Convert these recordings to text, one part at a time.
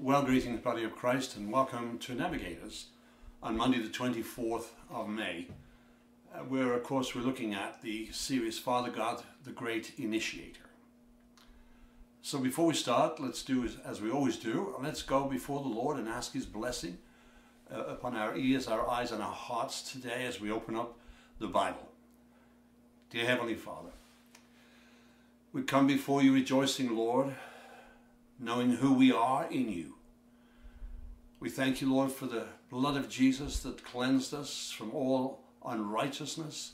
Well, greetings, body of Christ, and welcome to Navigators on Monday, the 24th of May, uh, where, of course, we're looking at the series Father God, the Great Initiator. So, before we start, let's do as, we always do. Let's go before the Lord and ask His blessing uh, upon our ears, our eyes, and our hearts today as we open up the Bible. Dear Heavenly Father, we come before you rejoicing, Lord, knowing who we are in you. We thank you, Lord, for the blood of Jesus that cleansed us from all unrighteousness.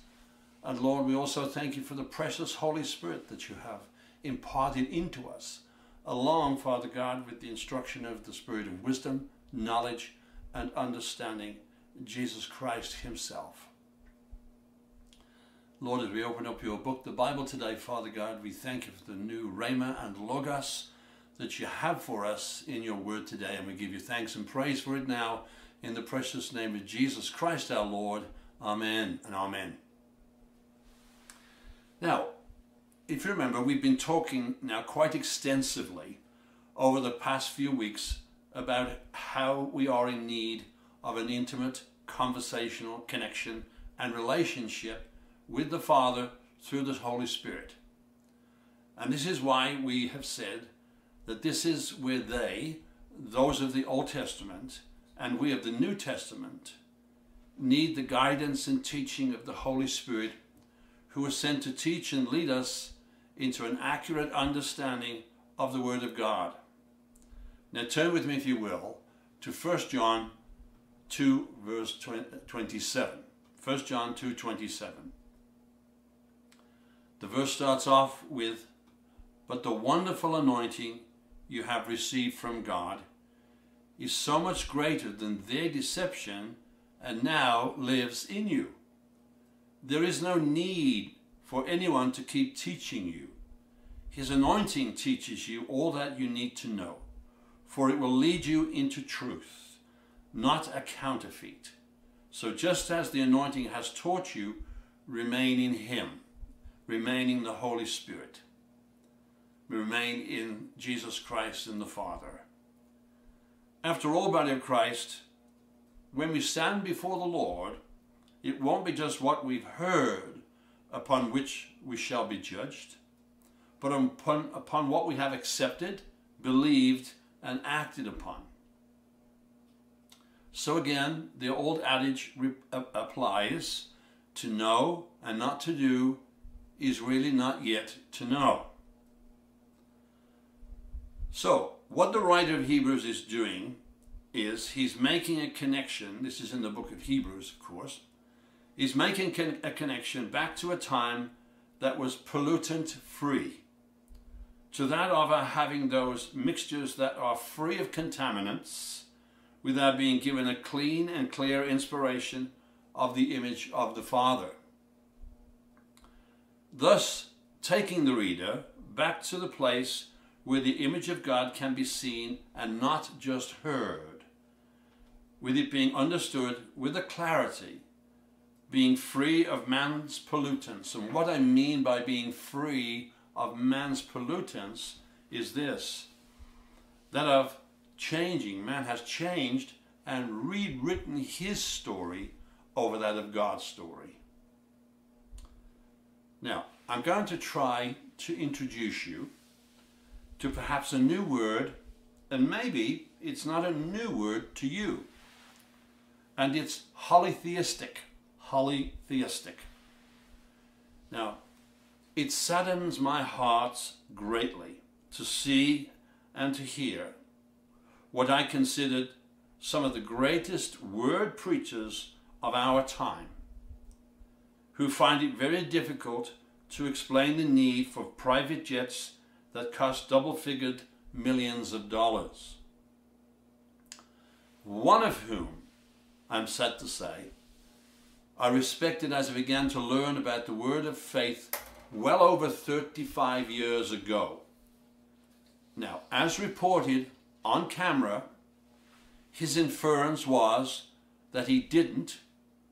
And Lord, we also thank you for the precious Holy Spirit that you have imparted into us, along, Father God, with the instruction of the Spirit of wisdom, knowledge, and understanding, Jesus Christ Himself. Lord, as we open up your book, the Bible today, Father God, we thank you for the new Rhema and Logos that you have for us in your word today. And we give you thanks and praise for it now in the precious name of Jesus Christ our Lord. Amen and amen. Now, if you remember, we've been talking now quite extensively over the past few weeks about how we are in need of an intimate conversational connection and relationship with the Father through the Holy Spirit. And this is why we have said that this is where they, those of the Old Testament, and we of the New Testament, need the guidance and teaching of the Holy Spirit, who is sent to teach and lead us into an accurate understanding of the Word of God. Now turn with me, if you will, to 1 John 2, verse 27. 1 John 2, 27. The verse starts off with, But the wonderful anointing you have received from God is so much greater than their deception and now lives in you. There is no need for anyone to keep teaching you. His anointing teaches you all that you need to know, for it will lead you into truth, not a counterfeit. So just as the anointing has taught you, remain in Him, remain in the Holy Spirit remain in Jesus Christ and the Father. After all, body of Christ, when we stand before the Lord, it won't be just what we've heard upon which we shall be judged, but upon, upon what we have accepted, believed, and acted upon. So again, the old adage uh, applies to know and not to do is really not yet to know. So, what the writer of Hebrews is doing is he's making a connection. This is in the book of Hebrews, of course. He's making a connection back to a time that was pollutant free, to that of having those mixtures that are free of contaminants without being given a clean and clear inspiration of the image of the Father. Thus, taking the reader back to the place where the image of God can be seen and not just heard, with it being understood with a clarity, being free of man's pollutants. And what I mean by being free of man's pollutants is this that of changing. Man has changed and rewritten his story over that of God's story. Now, I'm going to try to introduce you to perhaps a new word, and maybe it's not a new word to you. And it's polytheistic. Polytheistic. Now, it saddens my heart greatly to see and to hear what I considered some of the greatest word preachers of our time, who find it very difficult to explain the need for private jets that cost double figured millions of dollars. One of whom, I'm sad to say, I respected as I began to learn about the word of faith well over 35 years ago. Now, as reported on camera, his inference was that he didn't,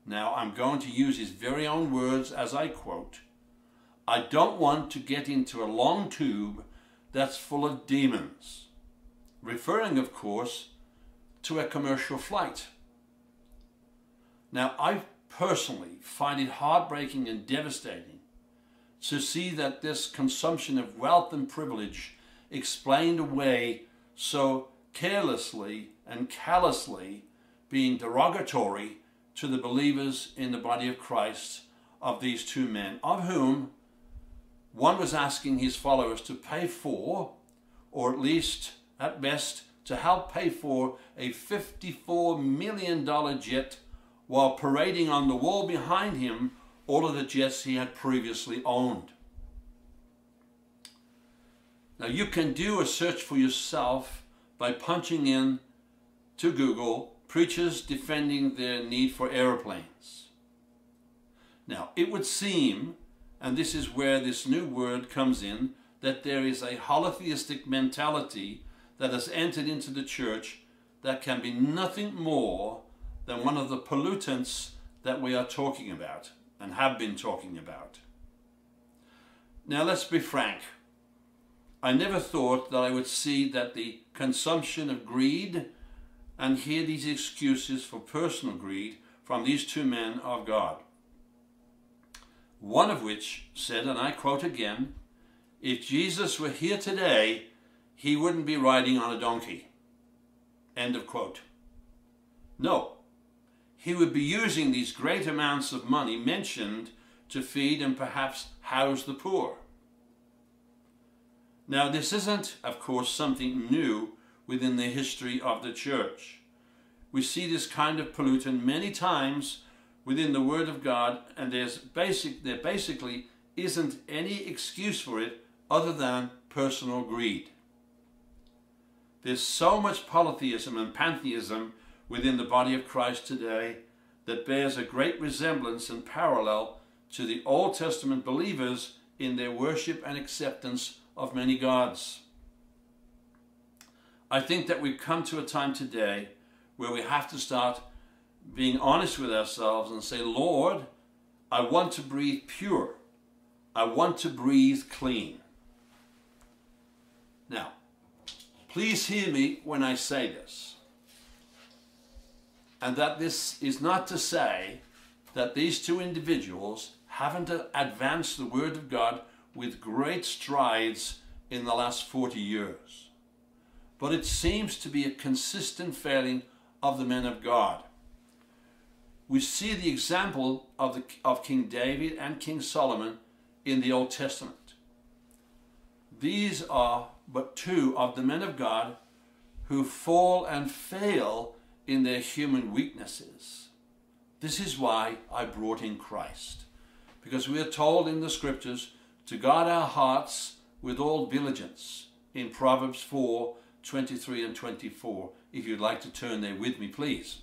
now I'm going to use his very own words as I quote, I don't want to get into a long tube that's full of demons. referring, of course, to a commercial flight. Now, I personally find it heartbreaking and devastating to see that this consumption of wealth and privilege explained away so carelessly and callously being derogatory to the believers in the body of Christ of these two men, of whom one was asking his followers to pay for, or at least at best to help pay for a $54 million jet while parading on the wall behind him all of the jets he had previously owned. Now you can do a search for yourself by punching in to Google preachers defending their need for aeroplanes. Now it would seem, and this is where this new word comes in, that there is a polytheistic mentality that has entered into the church that can be nothing more than one of the pollutants that we are talking about and have been talking about. Now let's be frank. I never thought that I would see that the consumption of greed and hear these excuses for personal greed from these two men of God. One of which said, and I quote again, if Jesus were here today, he wouldn't be riding on a donkey. End of quote. No, he would be using these great amounts of money mentioned to feed and perhaps house the poor. Now, this isn't, of course, something new within the history of the church. We see this kind of pollutant many times within the Word of God, and there's basic, there basically isn't any excuse for it other than personal greed. There's so much polytheism and pantheism within the body of Christ today that bears a great resemblance and parallel to the Old Testament believers in their worship and acceptance of many gods. I think that we've come to a time today where we have to start being honest with ourselves and say, Lord, I want to breathe pure. I want to breathe clean. Now, please hear me when I say this. And that this is not to say that these two individuals haven't advanced the Word of God with great strides in the last 40 years. But it seems to be a consistent failing of the men of God. We see the example of, the, of King David and King Solomon in the Old Testament. These are but two of the men of God who fall and fail in their human weaknesses. This is why I brought in Christ. Because we are told in the scriptures to guard our hearts with all diligence in Proverbs 4 23 and 24. If you'd like to turn there with me, please.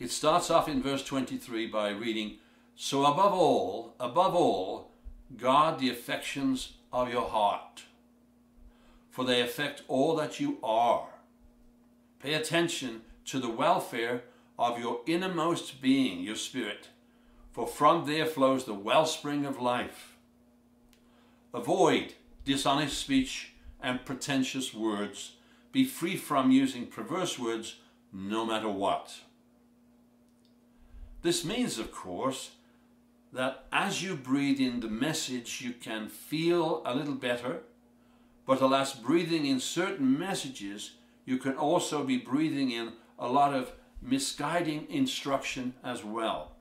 It starts off in verse 23 by reading, So above all, above all, guard the affections of your heart, for they affect all that you are. Pay attention to the welfare of your innermost being, your spirit, for from there flows the wellspring of life. Avoid dishonest speech and pretentious words. Be free from using perverse words no matter what. This means, of course, that as you breathe in the message, you can feel a little better, but alas, breathing in certain messages you can also be breathing in a lot of misguiding instruction as well,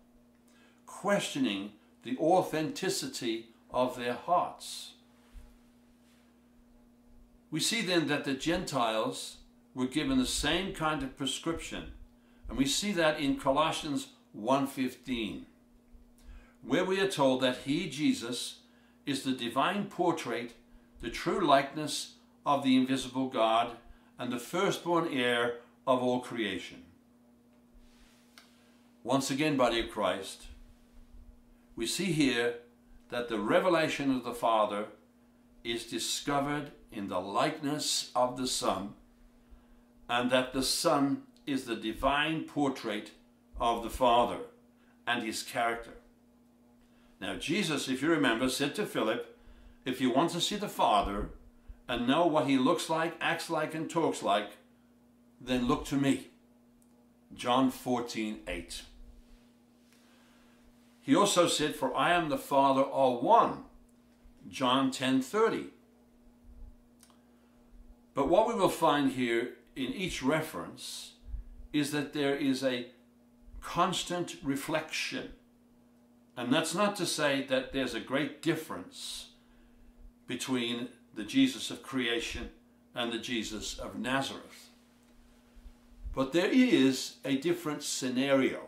questioning the authenticity of their hearts. We see then that the Gentiles were given the same kind of prescription, and we see that in Colossians 1:15, where we are told that he Jesus is the divine portrait, the true likeness of the invisible God and the firstborn heir of all creation. Once again, body of Christ, we see here that the revelation of the Father is discovered in the likeness of the Son, and that the Son is the divine portrait of the Father and his character. Now, Jesus, if you remember, said to Philip, If you want to see the Father, and know what he looks like, acts like, and talks like, then look to me. John 14, 8. He also said, For I am the Father all one. John 10, 30. But what we will find here in each reference is that there is a constant reflection. And that's not to say that there's a great difference between the Jesus of creation and the Jesus of Nazareth. But there is a different scenario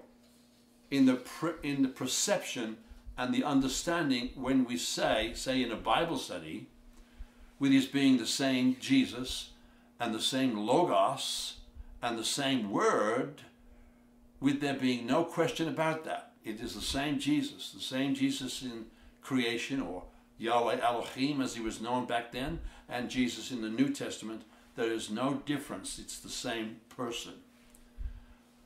in the, in the perception and the understanding when we say, say in a Bible study, with his being the same Jesus and the same Logos and the same Word, with there being no question about that. It is the same Jesus, the same Jesus in creation or Yahweh Elohim as he was known back then, and Jesus in the New Testament. There is no difference. It's the same person.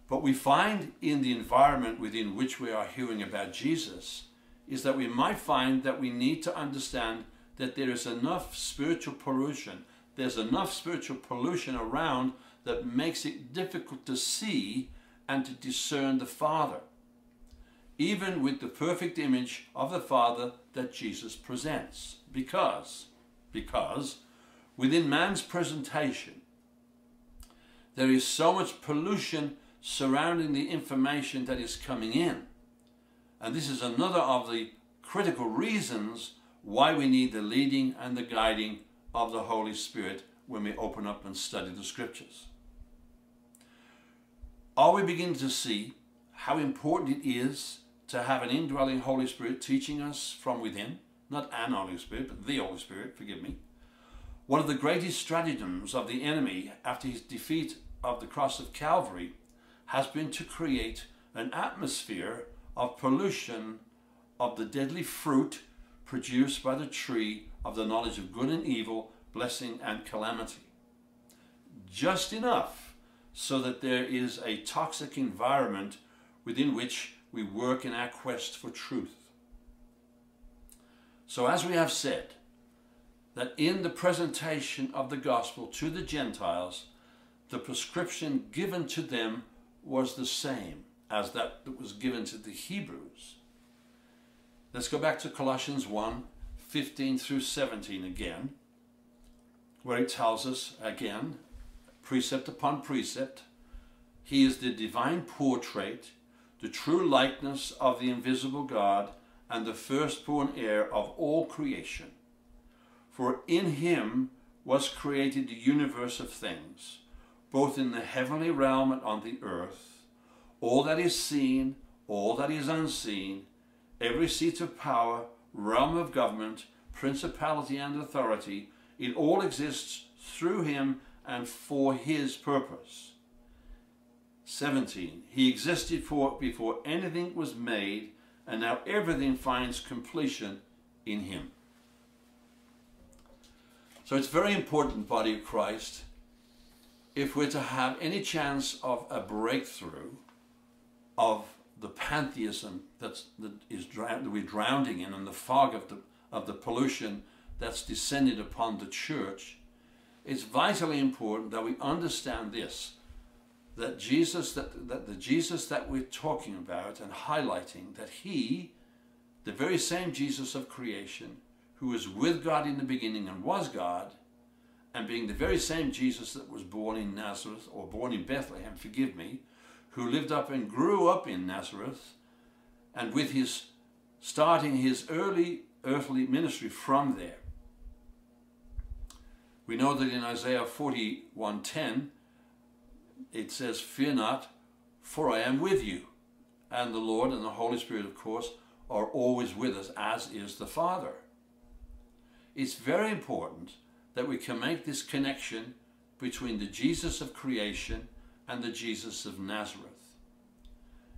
But we find in the environment within which we are hearing about Jesus is that we might find that we need to understand that there is enough spiritual pollution, there's enough spiritual pollution around that makes it difficult to see and to discern the Father, even with the perfect image of the Father that Jesus presents. Because, because within man's presentation, there is so much pollution surrounding the information that is coming in. And this is another of the critical reasons why we need the leading and the guiding of the Holy Spirit when we open up and study the scriptures. Are we beginning to see how important it is to have an indwelling Holy Spirit teaching us from within? Not an Holy Spirit, but the Holy Spirit, forgive me. One of the greatest stratagems of the enemy after his defeat of the cross of Calvary has been to create an atmosphere of pollution of the deadly fruit produced by the tree of the knowledge of good and evil, blessing and calamity. Just enough so that there is a toxic environment within which we work in our quest for truth. So, as we have said, that in the presentation of the gospel to the Gentiles, the prescription given to them was the same as that that was given to the Hebrews. Let's go back to Colossians 1 15 through 17 again, where it tells us again, precept upon precept, He is the divine portrait, the true likeness of the invisible God, and the firstborn heir of all creation. For in Him was created the universe of things, both in the heavenly realm and on the earth all that is seen, all that is unseen, every seat of power, realm of government, principality and authority, it all exists through him and for his purpose. 17. He existed for before anything was made, and now everything finds completion in him. So it's very important, body of Christ, if we're to have any chance of a breakthrough, of the pantheism that's, that, is, that we're drowning in and the fog of the, of the pollution that's descended upon the church, it's vitally important that we understand this that Jesus that, that the Jesus that we're talking about and highlighting that he the very same Jesus of creation who was with God in the beginning and was God and being the very same Jesus that was born in Nazareth or born in Bethlehem forgive me who lived up and grew up in Nazareth, and with his starting his early earthly ministry from there. We know that in Isaiah 41:10 it says, "Fear not, for I am with you." And the Lord and the Holy Spirit, of course, are always with us, as is the Father. It's very important that we can make this connection between the Jesus of creation and the Jesus of Nazareth.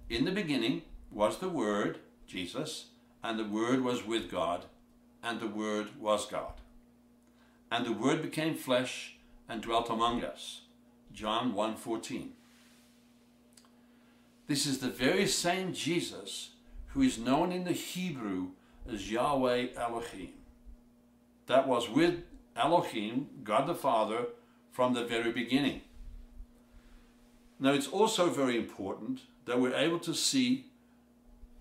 In the beginning was the Word, Jesus, and the Word was with God, and the Word was God. And the Word became flesh and dwelt among us. John 1.14 This is the very same Jesus who is known in the Hebrew as Yahweh Elohim. That was with Elohim, God the Father, from the very beginning. Now it's also very important that we're able to see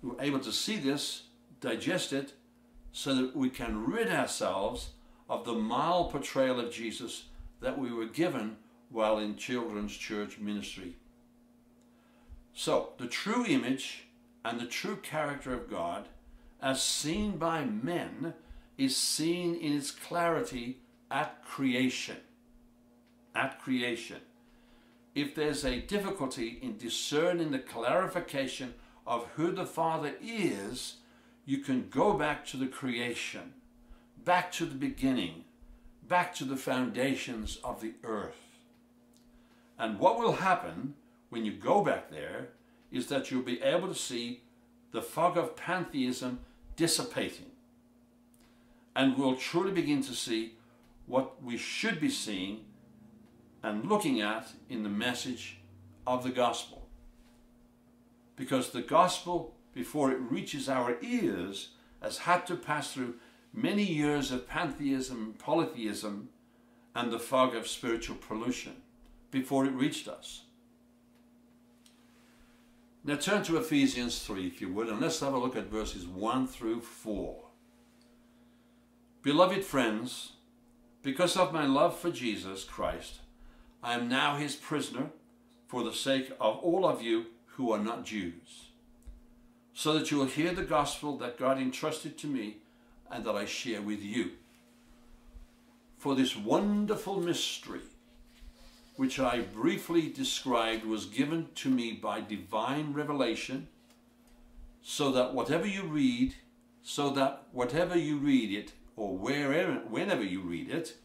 we're able to see this, digest it, so that we can rid ourselves of the mild portrayal of Jesus that we were given while in children's church ministry. So, the true image and the true character of God, as seen by men, is seen in its clarity at creation. At creation. If there's a difficulty in discerning the clarification of who the Father is, you can go back to the creation, back to the beginning, back to the foundations of the earth. And what will happen when you go back there is that you'll be able to see the fog of pantheism dissipating. And we'll truly begin to see what we should be seeing and looking at in the message of the gospel. Because the gospel, before it reaches our ears, has had to pass through many years of pantheism, polytheism, and the fog of spiritual pollution before it reached us. Now turn to Ephesians 3, if you would, and let's have a look at verses 1 through 4. Beloved friends, because of my love for Jesus Christ, I am now his prisoner for the sake of all of you who are not Jews, so that you will hear the gospel that God entrusted to me and that I share with you. For this wonderful mystery, which I briefly described, was given to me by divine revelation, so that whatever you read, so that whatever you read it, or wherever, whenever you read it,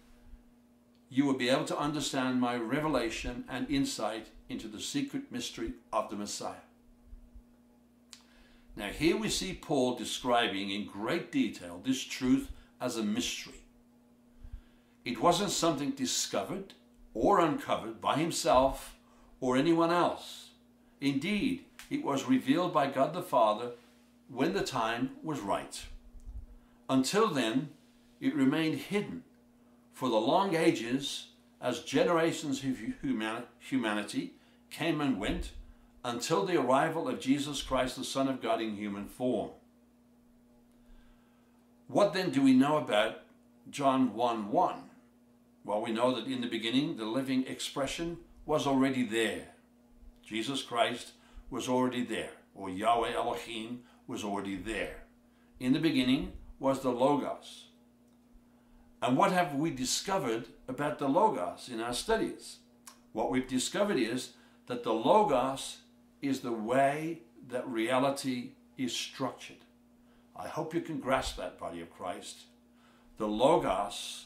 you will be able to understand my revelation and insight into the secret mystery of the Messiah. Now, here we see Paul describing in great detail this truth as a mystery. It wasn't something discovered or uncovered by himself or anyone else. Indeed, it was revealed by God the Father when the time was right. Until then, it remained hidden for the long ages as generations of humanity came and went until the arrival of Jesus Christ, the Son of God, in human form. What then do we know about John 1 1? Well, we know that in the beginning the living expression was already there. Jesus Christ was already there, or Yahweh Elohim was already there. In the beginning was the Logos. And what have we discovered about the Logos in our studies? What we've discovered is that the Logos is the way that reality is structured. I hope you can grasp that, body of Christ. The Logos,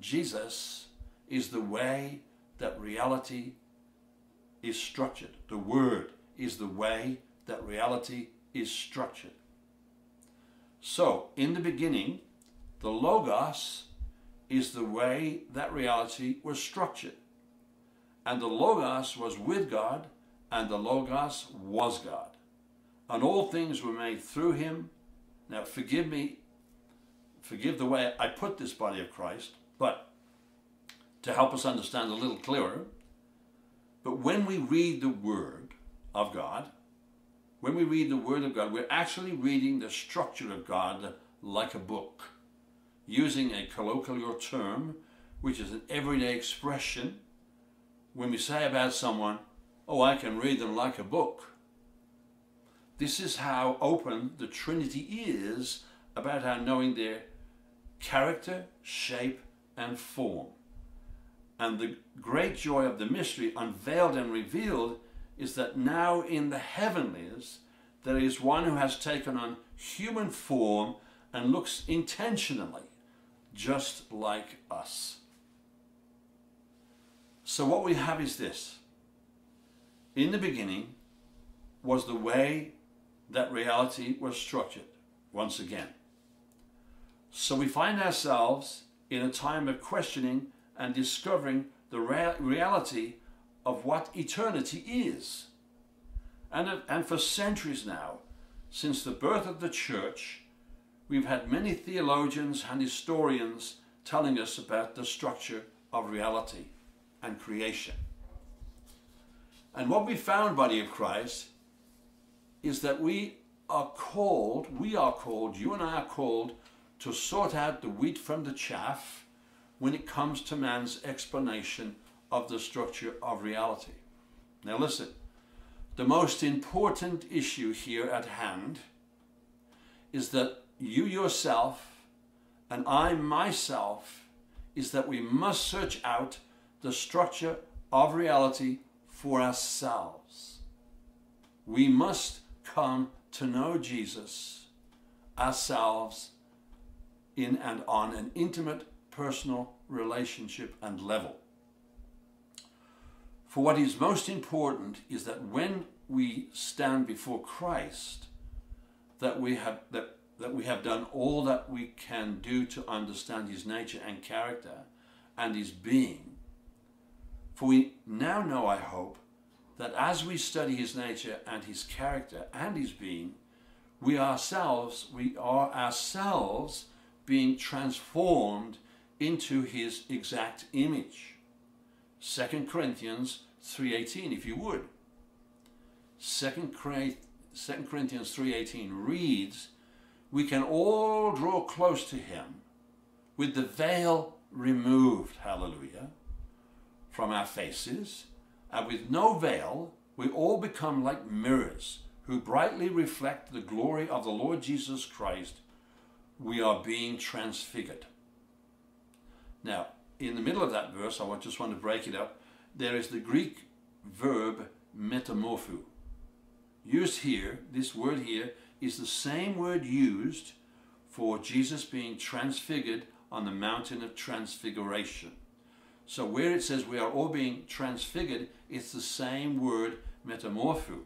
Jesus, is the way that reality is structured. The Word is the way that reality is structured. So, in the beginning, the Logos is the way that reality was structured. And the Logos was with God, and the Logos was God. And all things were made through him. Now, forgive me, forgive the way I put this body of Christ, but to help us understand a little clearer, but when we read the Word of God, when we read the Word of God, we're actually reading the structure of God like a book using a colloquial term, which is an everyday expression, when we say about someone, oh, I can read them like a book. This is how open the Trinity is about our knowing their character, shape, and form. And the great joy of the mystery, unveiled and revealed, is that now in the heavenlies, there is one who has taken on human form and looks intentionally just like us. So, what we have is this in the beginning was the way that reality was structured, once again. So, we find ourselves in a time of questioning and discovering the rea- reality of what eternity is. And, uh, and for centuries now, since the birth of the church, we've had many theologians and historians telling us about the structure of reality and creation. And what we found, body of Christ, is that we are called, we are called, you and I are called to sort out the wheat from the chaff when it comes to man's explanation of the structure of reality. Now, listen, the most important issue here at hand is that you yourself and I myself is that we must search out the structure of reality for ourselves. We must come to know Jesus ourselves in and on an intimate personal relationship and level. For what is most important is that when we stand before Christ, that we have that, that we have done all that we can do to understand his nature and character and his being. For we now know, I hope, that as we study his nature and his character and his being, we ourselves, we are ourselves being transformed into his exact image. 2 Corinthians 3.18, if you would. 2 Corinthians 3.18 reads, We can all draw close to him with the veil removed, hallelujah, from our faces, and with no veil, we all become like mirrors who brightly reflect the glory of the Lord Jesus Christ. We are being transfigured. Now, in the middle of that verse, I just want to break it up. There is the Greek verb metamorpho. Used here, this word here is the same word used for Jesus being transfigured on the mountain of transfiguration. So where it says we are all being transfigured, it's the same word metamorpho.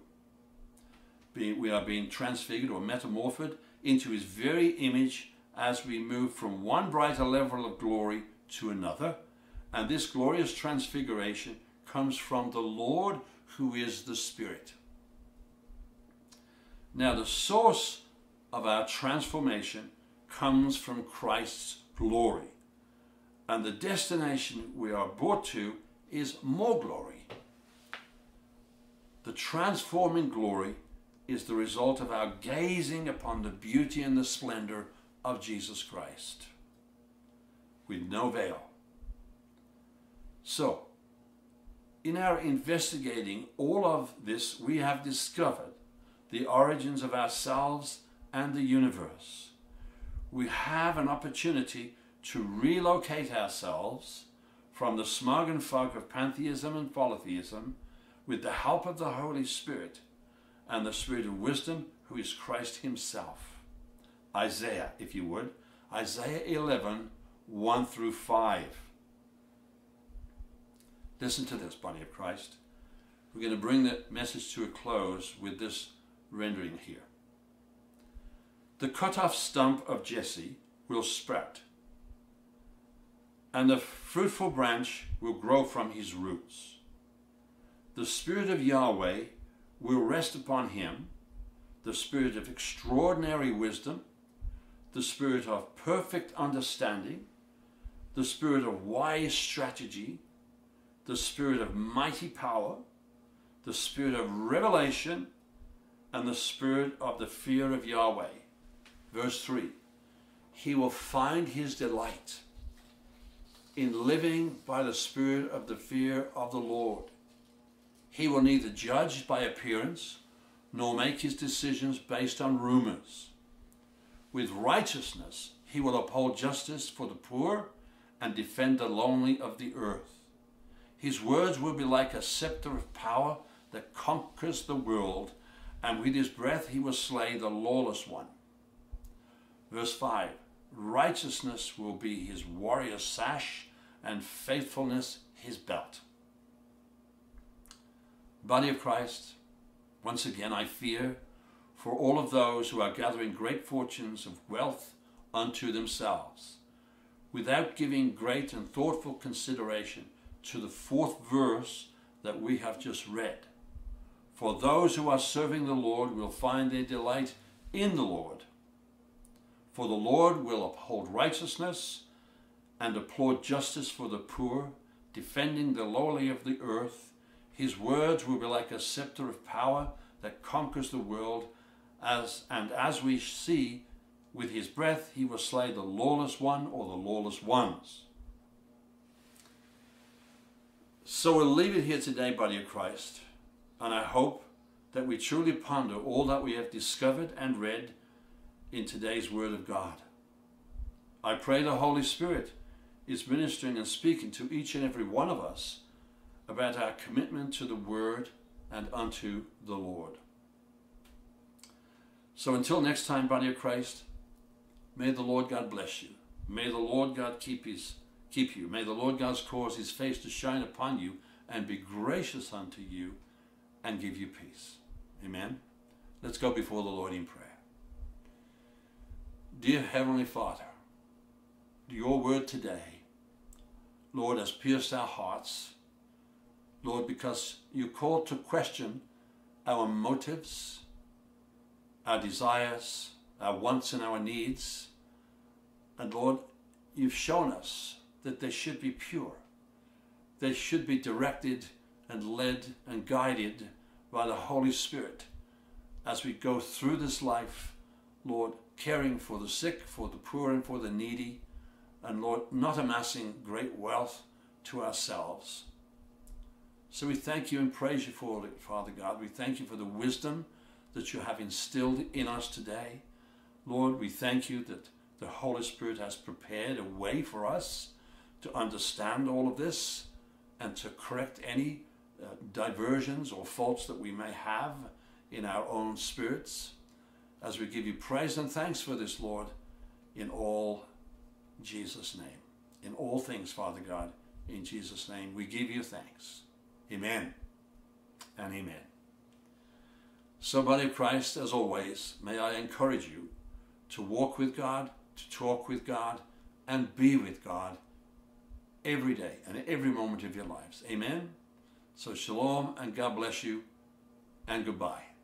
We are being transfigured or metamorphosed into his very image as we move from one brighter level of glory to another. And this glorious transfiguration comes from the Lord who is the Spirit. Now, the source of our transformation comes from Christ's glory. And the destination we are brought to is more glory. The transforming glory is the result of our gazing upon the beauty and the splendor of Jesus Christ with no veil. So, in our investigating all of this, we have discovered the origins of ourselves and the universe. We have an opportunity to relocate ourselves from the smog and fog of pantheism and polytheism with the help of the Holy Spirit and the Spirit of wisdom, who is Christ Himself. Isaiah, if you would, Isaiah 11, 1 through 5. Listen to this, body of Christ. We're going to bring the message to a close with this rendering here. The cut off stump of Jesse will sprout, and the fruitful branch will grow from his roots. The Spirit of Yahweh will rest upon him, the Spirit of extraordinary wisdom, the Spirit of perfect understanding, the Spirit of wise strategy the spirit of mighty power, the spirit of revelation, and the spirit of the fear of Yahweh. Verse 3 He will find his delight in living by the spirit of the fear of the Lord. He will neither judge by appearance nor make his decisions based on rumors. With righteousness, he will uphold justice for the poor and defend the lonely of the earth. His words will be like a scepter of power that conquers the world, and with his breath he will slay the lawless one. Verse 5 Righteousness will be his warrior sash, and faithfulness his belt. Body of Christ, once again I fear for all of those who are gathering great fortunes of wealth unto themselves, without giving great and thoughtful consideration to the fourth verse that we have just read. For those who are serving the Lord will find their delight in the Lord. For the Lord will uphold righteousness, and applaud justice for the poor, defending the lowly of the earth. His words will be like a scepter of power that conquers the world, as and as we see, with his breath he will slay the lawless one or the lawless ones. So we'll leave it here today, body of Christ, and I hope that we truly ponder all that we have discovered and read in today's Word of God. I pray the Holy Spirit is ministering and speaking to each and every one of us about our commitment to the Word and unto the Lord. So until next time, body of Christ, may the Lord God bless you. May the Lord God keep his keep you. May the Lord God cause his face to shine upon you and be gracious unto you and give you peace. Amen. Let's go before the Lord in prayer. Dear Heavenly Father, your word today, Lord, has pierced our hearts. Lord, because you called to question our motives, our desires, our wants and our needs. And Lord, you've shown us that they should be pure. They should be directed and led and guided by the Holy Spirit as we go through this life, Lord, caring for the sick, for the poor, and for the needy, and Lord, not amassing great wealth to ourselves. So we thank you and praise you for it, Father God. We thank you for the wisdom that you have instilled in us today. Lord, we thank you that the Holy Spirit has prepared a way for us to understand all of this and to correct any uh, diversions or faults that we may have in our own spirits. As we give you praise and thanks for this, Lord, in all Jesus' name. In all things, Father God, in Jesus' name, we give you thanks. Amen and amen. So, body of Christ, as always, may I encourage you to walk with God, to talk with God, and be with God every day and every moment of your lives. Amen. So, shalom and God bless you and goodbye.